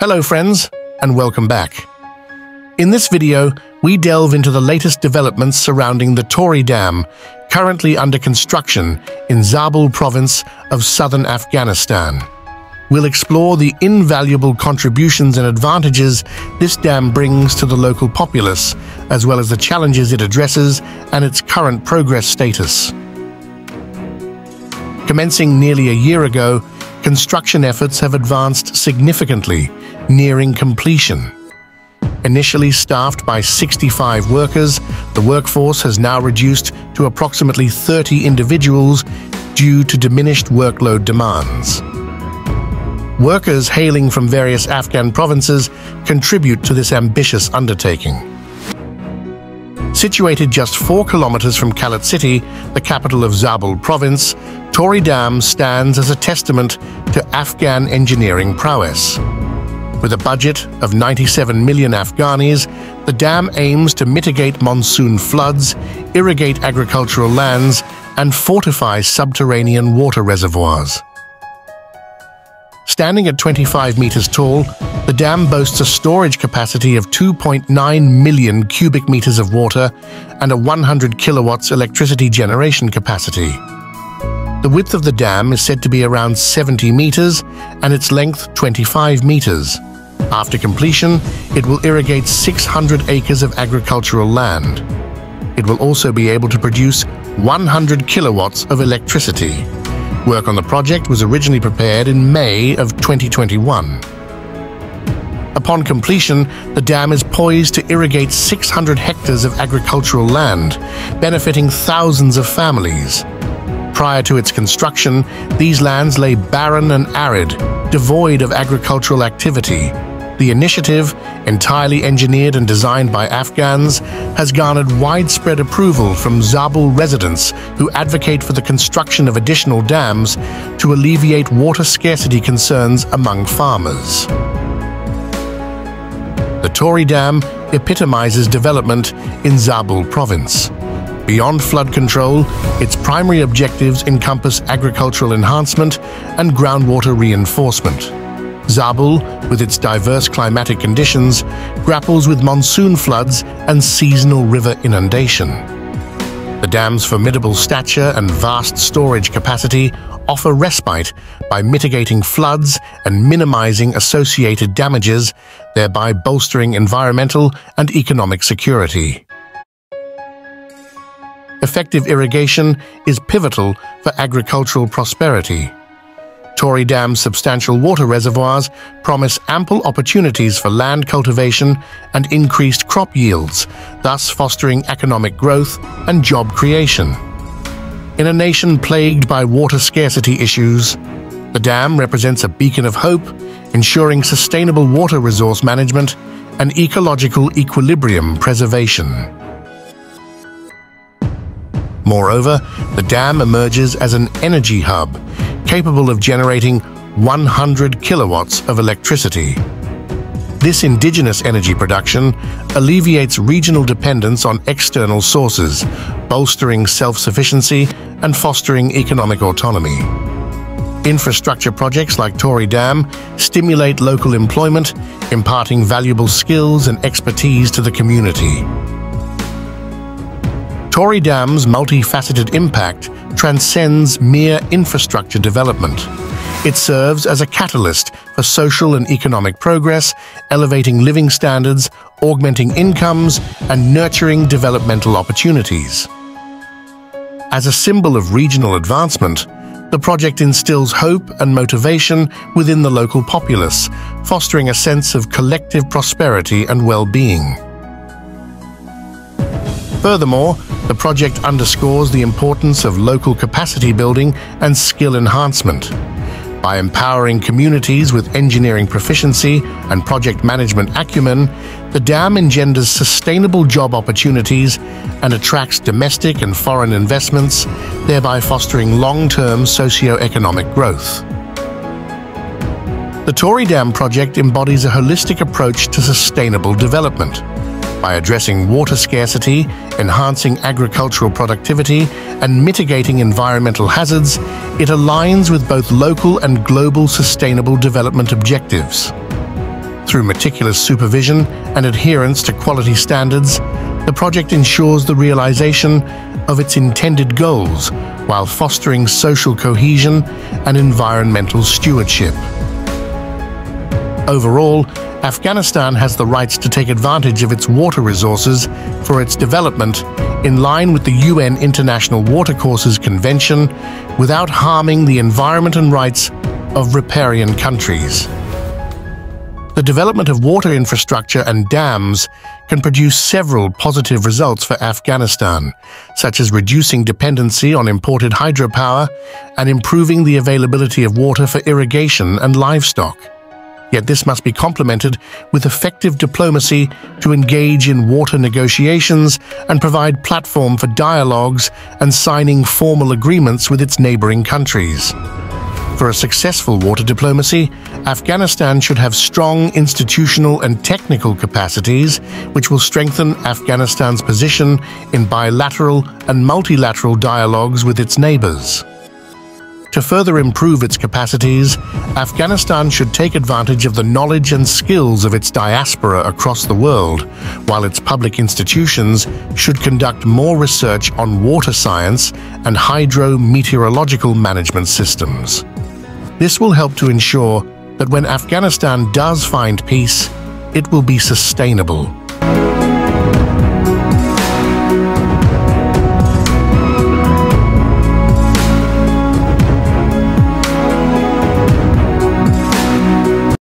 Hello friends, and welcome back. In this video, we delve into the latest developments surrounding the Tori Dam, currently under construction in Zabul province of southern Afghanistan. We'll explore the invaluable contributions and advantages this dam brings to the local populace, as well as the challenges it addresses and its current progress status. Commencing nearly a year ago, construction efforts have advanced significantly, nearing completion. Initially staffed by 65 workers, the workforce has now reduced to approximately 30 individuals due to diminished workload demands. Workers hailing from various Afghan provinces contribute to this ambitious undertaking. Situated just four kilometers from Kalat City, the capital of Zabul province, Tori Dam stands as a testament to Afghan engineering prowess. With a budget of 97 million Afghanis, the dam aims to mitigate monsoon floods, irrigate agricultural lands, and fortify subterranean water reservoirs. Standing at 25 meters tall, the dam boasts a storage capacity of 2.9 million cubic meters of water and a 100 kilowatts electricity generation capacity. The width of the dam is said to be around 70 meters and its length 25 meters. After completion, it will irrigate 600 acres of agricultural land. It will also be able to produce 100 kilowatts of electricity. Work on the project was originally prepared in May of 2021. Upon completion, the dam is poised to irrigate 600 hectares of agricultural land, benefiting thousands of families. Prior to its construction, these lands lay barren and arid, devoid of agricultural activity. The initiative, entirely engineered and designed by Afghans, has garnered widespread approval from Zabul residents who advocate for the construction of additional dams to alleviate water scarcity concerns among farmers. The Tori Dam epitomizes development in Zabul province. Beyond flood control, its primary objectives encompass agricultural enhancement and groundwater reinforcement. Zabul, with its diverse climatic conditions, grapples with monsoon floods and seasonal river inundation. The dam's formidable stature and vast storage capacity offer respite by mitigating floods and minimizing associated damages, thereby bolstering environmental and economic security. Effective irrigation is pivotal for agricultural prosperity. Tori Dam's substantial water reservoirs promise ample opportunities for land cultivation and increased crop yields, thus fostering economic growth and job creation. In a nation plagued by water scarcity issues, the dam represents a beacon of hope, ensuring sustainable water resource management and ecological equilibrium preservation. Moreover, the dam emerges as an energy hub, capable of generating 100 kilowatts of electricity. This indigenous energy production alleviates regional dependence on external sources, bolstering self-sufficiency and fostering economic autonomy. Infrastructure projects like Tori Dam stimulate local employment, imparting valuable skills and expertise to the community. Tori Dam's multifaceted impact transcends mere infrastructure development. It serves as a catalyst for social and economic progress, elevating living standards, augmenting incomes, and nurturing developmental opportunities. As a symbol of regional advancement, the project instills hope and motivation within the local populace, fostering a sense of collective prosperity and well-being. Furthermore, the project underscores the importance of local capacity building and skill enhancement. By empowering communities with engineering proficiency and project management acumen, the dam engenders sustainable job opportunities and attracts domestic and foreign investments, thereby fostering long-term socio-economic growth. The Tori Dam project embodies a holistic approach to sustainable development by addressing water scarcity, enhancing agricultural productivity, and mitigating environmental hazards, it aligns with both local and global sustainable development objectives. Through meticulous supervision and adherence to quality standards, the project ensures the realization of its intended goals while fostering social cohesion and environmental stewardship. Overall, Afghanistan has the rights to take advantage of its water resources for its development in line with the UN International Watercourses Convention without harming the environment and rights of riparian countries. The development of water infrastructure and dams can produce several positive results for Afghanistan, such as reducing dependency on imported hydropower and improving the availability of water for irrigation and livestock. Yet this must be complemented with effective diplomacy to engage in water negotiations and provide platform for dialogues and signing formal agreements with its neighboring countries. For a successful water diplomacy, Afghanistan should have strong institutional and technical capacities which will strengthen Afghanistan's position in bilateral and multilateral dialogues with its neighbors. To further improve its capacities, Afghanistan should take advantage of the knowledge and skills of its diaspora across the world, while its public institutions should conduct more research on water science and hydrometeorological management systems. This will help to ensure that when Afghanistan does find peace, it will be sustainable.